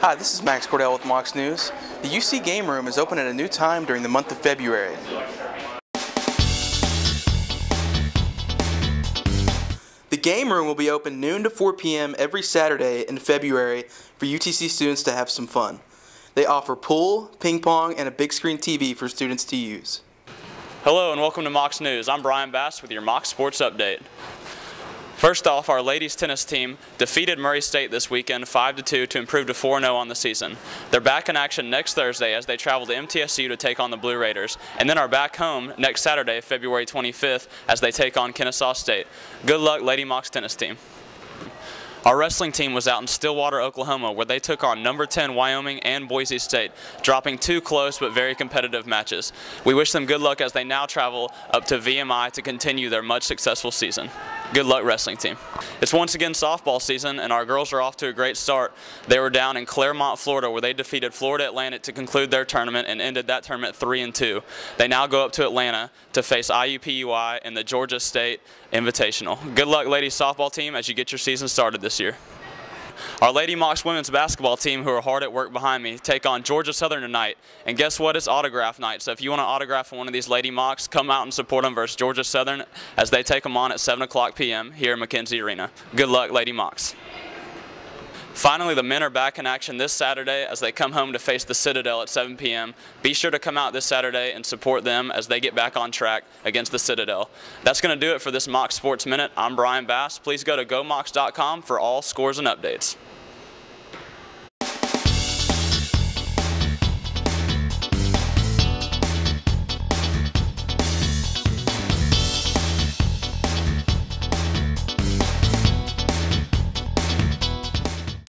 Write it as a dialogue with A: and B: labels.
A: Hi, this is Max Cordell with Mocs News. The UC Game Room is open at a new time during the month of February. The Game Room will be open noon to 4 p.m. every Saturday in February for UTC students to have some fun. They offer pool, ping pong, and a big screen TV for students to use.
B: Hello and welcome to Mocs News. I'm Brian Bass with your Mocs Sports Update. First off, our ladies tennis team defeated Murray State this weekend 5-2 to improve to 4-0 on the season. They're back in action next Thursday as they travel to MTSU to take on the Blue Raiders, and then are back home next Saturday, February 25th, as they take on Kennesaw State. Good luck, Lady Mocs tennis team. Our wrestling team was out in Stillwater, Oklahoma, where they took on number 10 Wyoming and Boise State, dropping two close but very competitive matches. We wish them good luck as they now travel up to VMI to continue their much successful season. Good luck, wrestling team. It's once again softball season, and our girls are off to a great start. They were down in Clermont, Florida, where they defeated Florida Atlantic to conclude their tournament and ended that tournament 3 and 2. They now go up to Atlanta to face IUPUI in the Georgia State Invitational. Good luck, ladies softball team, as you get your season started this year. Our Lady Mocs women's basketball team, who are hard at work behind me, take on Georgia Southern tonight. And guess what? It's autograph night. So if you want to autograph one of these Lady Mocs, come out and support them versus Georgia Southern as they take them on at 7 o'clock p.m. here in McKenzie Arena. Good luck, Lady Mocs. Finally, the men are back in action this Saturday as they come home to face the Citadel at 7 p.m. Be sure to come out this Saturday and support them as they get back on track against the Citadel. That's going to do it for this Mocs Sports Minute. I'm Brian Bass. Please go to gomocs.com for all scores and updates.